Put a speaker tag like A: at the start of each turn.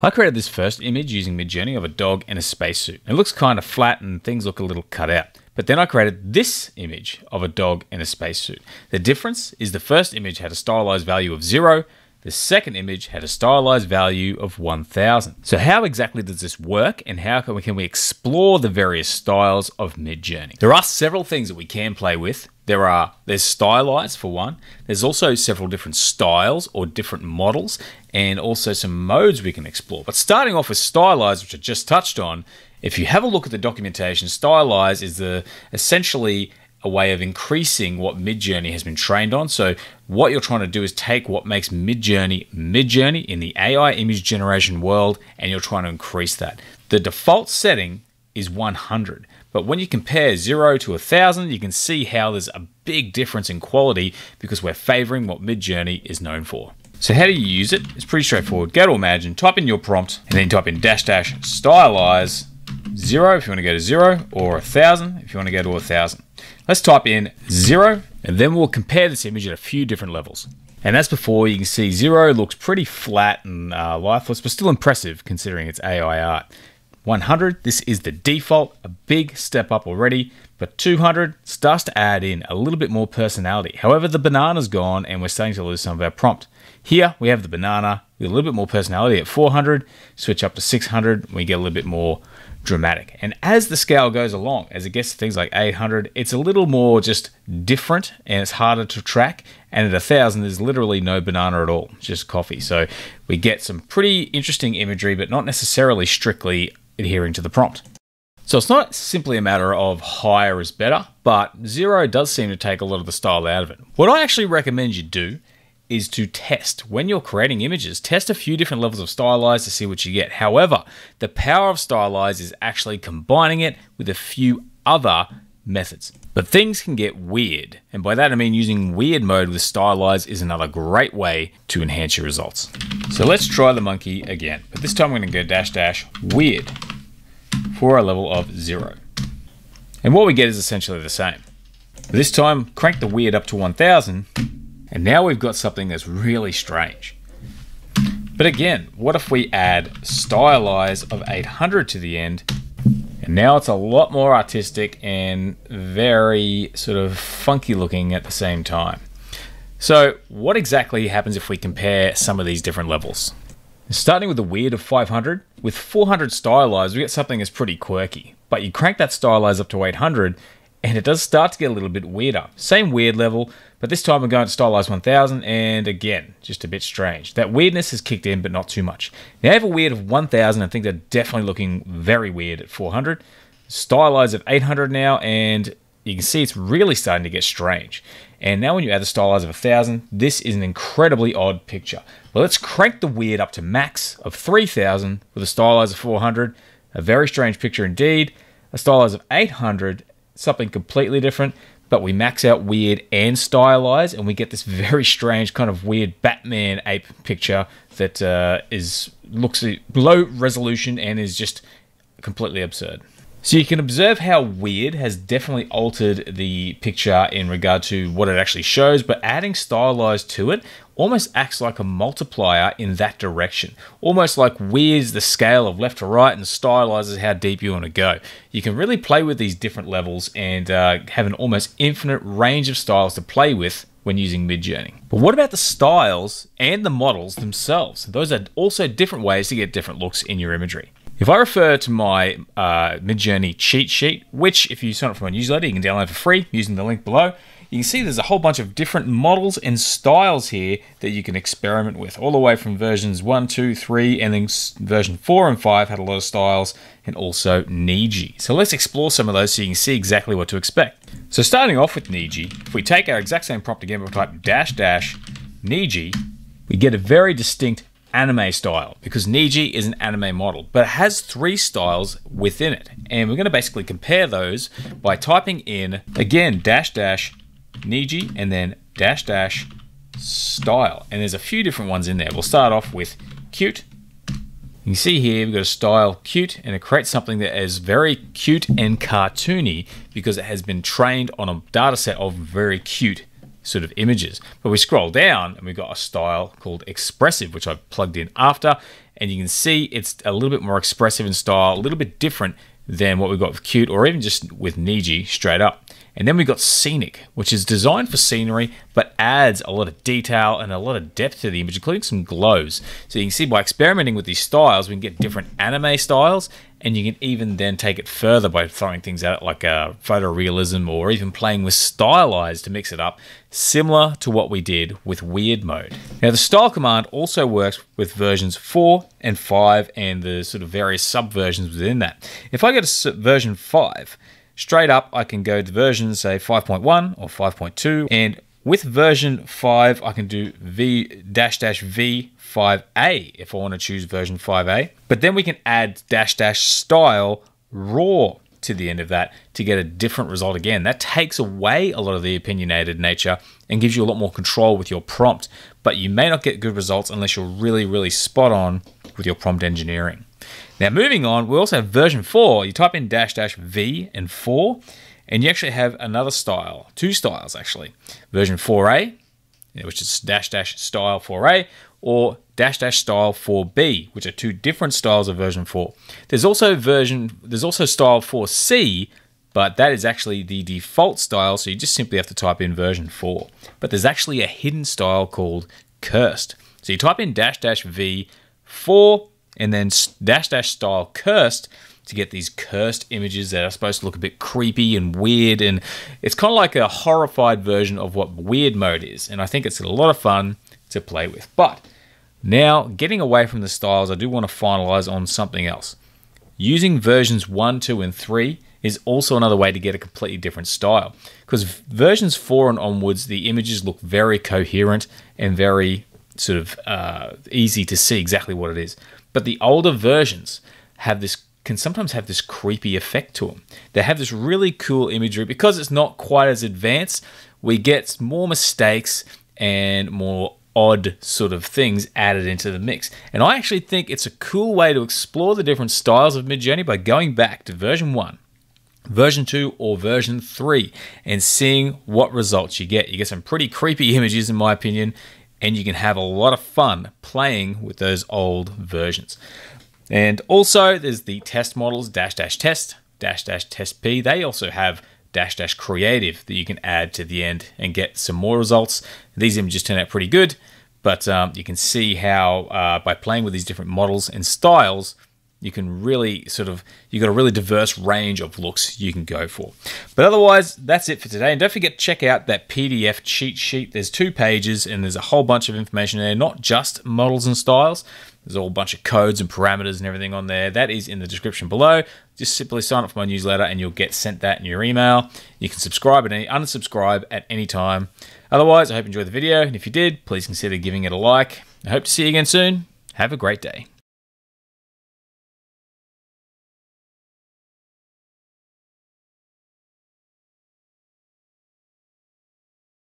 A: I created this first image using Midjourney of a dog in a spacesuit. It looks kind of flat and things look a little cut out. But then I created this image of a dog in a spacesuit. The difference is the first image had a stylized value of zero, the second image had a stylized value of 1000. So how exactly does this work and how can we, can we explore the various styles of Midjourney? There are several things that we can play with there are there's stylized for one. There's also several different styles or different models, and also some modes we can explore. But starting off with stylized, which I just touched on, if you have a look at the documentation, stylized is the essentially a way of increasing what Midjourney has been trained on. So what you're trying to do is take what makes Midjourney Midjourney in the AI image generation world, and you're trying to increase that. The default setting is 100. But when you compare 0 to 1000, you can see how there's a big difference in quality because we're favoring what Midjourney is known for. So how do you use it? It's pretty straightforward. Go to Imagine, type in your prompt, and then type in dash dash stylize 0 if you want to go to 0, or 1000 if you want to go to 1000. Let's type in 0, and then we'll compare this image at a few different levels. And as before, you can see 0 looks pretty flat and uh, lifeless, but still impressive considering it's AI art. 100, this is the default, a big step up already, but 200 starts to add in a little bit more personality. However, the banana's gone and we're starting to lose some of our prompt. Here we have the banana with a little bit more personality at 400, switch up to 600, we get a little bit more dramatic. And as the scale goes along, as it gets to things like 800, it's a little more just different and it's harder to track. And at 1000, there's literally no banana at all, just coffee. So we get some pretty interesting imagery, but not necessarily strictly adhering to the prompt. So it's not simply a matter of higher is better, but zero does seem to take a lot of the style out of it. What I actually recommend you do is to test. When you're creating images, test a few different levels of stylize to see what you get. However, the power of stylize is actually combining it with a few other methods. But things can get weird, and by that I mean using weird mode with stylize is another great way to enhance your results. So let's try the monkey again, but this time I'm to go dash dash weird for a level of zero. And what we get is essentially the same. This time, crank the weird up to 1000, and now we've got something that's really strange. But again, what if we add stylize of 800 to the end, and now it's a lot more artistic and very sort of funky looking at the same time. So what exactly happens if we compare some of these different levels? Starting with the weird of 500, with 400 stylized, we get something that's pretty quirky. But you crank that stylized up to 800, and it does start to get a little bit weirder. Same weird level, but this time we're going to stylize 1000, and again, just a bit strange. That weirdness has kicked in, but not too much. Now I have a weird of 1000, I think they're definitely looking very weird at 400. Stylize of 800 now, and you can see it's really starting to get strange. And now when you add the stylize of 1000, this is an incredibly odd picture. Well, let's crank the weird up to max of 3000 with a stylize of 400. A very strange picture indeed. A stylize of 800, something completely different, but we max out weird and stylize, and we get this very strange kind of weird Batman ape picture that uh, is looks low resolution and is just completely absurd. So you can observe how weird has definitely altered the picture in regard to what it actually shows, but adding stylized to it almost acts like a multiplier in that direction. Almost like weird's the scale of left to right and stylizes how deep you want to go. You can really play with these different levels and uh, have an almost infinite range of styles to play with when using Midjourney. But what about the styles and the models themselves? Those are also different ways to get different looks in your imagery. If I refer to my uh, Midjourney cheat sheet, which if you sign up for my newsletter, you can download for free using the link below, you can see there's a whole bunch of different models and styles here that you can experiment with, all the way from versions 1, 2, 3, and then version 4 and 5 had a lot of styles, and also Niji. So let's explore some of those so you can see exactly what to expect. So starting off with Niji, if we take our exact same prompt again, we'll type dash dash Niji, we get a very distinct anime style because Niji is an anime model, but it has three styles within it. And we're going to basically compare those by typing in, again, dash dash Niji and then dash dash style. And there's a few different ones in there. We'll start off with cute. You can see here we've got a style cute and it creates something that is very cute and cartoony because it has been trained on a data set of very cute sort of images. But we scroll down and we've got a style called expressive, which I've plugged in after. And you can see it's a little bit more expressive in style, a little bit different than what we've got with Cute or even just with Niji straight up. And then we've got Scenic, which is designed for scenery, but adds a lot of detail and a lot of depth to the image, including some glows. So you can see by experimenting with these styles, we can get different anime styles, and you can even then take it further by throwing things out like a photorealism or even playing with stylized to mix it up, similar to what we did with weird mode. Now the style command also works with versions 4 and 5 and the sort of various subversions within that. If I go to version 5, straight up I can go to version say 5.1 or 5.2 and with version 5 I can do v dash dash v 5a if I want to choose version 5a but then we can add dash dash style raw to the end of that to get a different result again. That takes away a lot of the opinionated nature and gives you a lot more control with your prompt, but you may not get good results unless you're really, really spot on with your prompt engineering. Now, moving on, we also have version 4. You type in dash dash V and 4, and you actually have another style, two styles actually. Version 4A, which is dash dash style 4A, or dash dash style 4B, which are two different styles of version 4. There's also version there's also style 4C, but that is actually the default style, so you just simply have to type in version 4. But there's actually a hidden style called cursed. So you type in dash dash V 4 and then dash dash style cursed to get these cursed images that are supposed to look a bit creepy and weird and it's kind of like a horrified version of what weird mode is and I think it's a lot of fun to play with. But now getting away from the styles I do want to finalize on something else. Using versions 1 2 and 3 is also another way to get a completely different style because versions 4 and onwards the images look very coherent and very sort of uh, easy to see exactly what it is but the older versions have this can sometimes have this creepy effect to them. They have this really cool imagery because it's not quite as advanced. We get more mistakes and more odd sort of things added into the mix. And I actually think it's a cool way to explore the different styles of Midjourney by going back to version 1 version 2 or version 3 and seeing what results you get. You get some pretty creepy images in my opinion and you can have a lot of fun playing with those old versions. And also there's the test models dash dash test dash dash test p. They also have dash dash creative that you can add to the end and get some more results. These images turn out pretty good, but um, you can see how uh, by playing with these different models and styles, you can really sort of you've got a really diverse range of looks you can go for. But otherwise that's it for today. And don't forget to check out that pdf cheat sheet. There's two pages and there's a whole bunch of information there not just models and styles. There's a whole bunch of codes and parameters and everything on there. That is in the description below. Just simply sign up for my newsletter and you'll get sent that in your email. You can subscribe and unsubscribe at any time. Otherwise i hope you enjoyed the video. And if you did please consider giving it a like. I hope to see you again soon. Have a great day